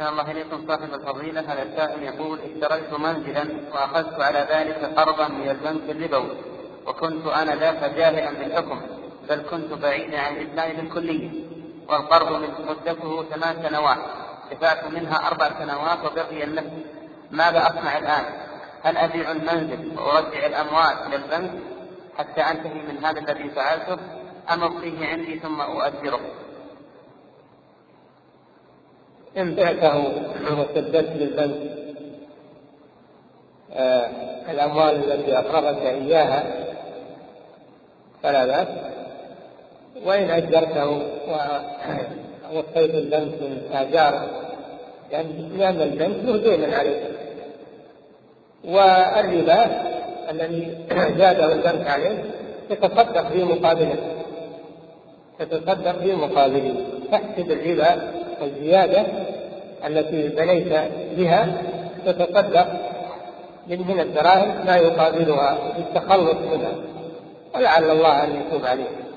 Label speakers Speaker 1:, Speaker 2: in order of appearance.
Speaker 1: أحسن الله إليكم صاحب الفضيلة هذا السائل يقول اشتريت منزلا وأخذت على ذلك قرضا من البنك الربوي وكنت أنا ذاك جاهلا بالحكم بل كنت بعيدا عن الإسلام بالكلية والقرض مدته ثمان سنوات دفعت منها أربع سنوات وبقي النفس ماذا أصنع الآن؟ هل أبيع المنزل وأرجع الأموال إلى البنك حتى أنتهي من هذا الذي فعلته أم أبقيه عندي ثم أؤجره؟
Speaker 2: إن بعته وسددت للبنك آه الأموال التي أقرضك إياها فلا بأس. وإن أجرته ووصيت البنك من آجاره لأن البنك له دين عليك والربا الذي زاده البنك عليه يتصدق في مقابله تتصدق في مقابله. تحسب الربا الزيادة التي بنيت بها تتصدق من من الدراهم ما يقابلها للتخلص منها. ولعل الله أن يتوب عليك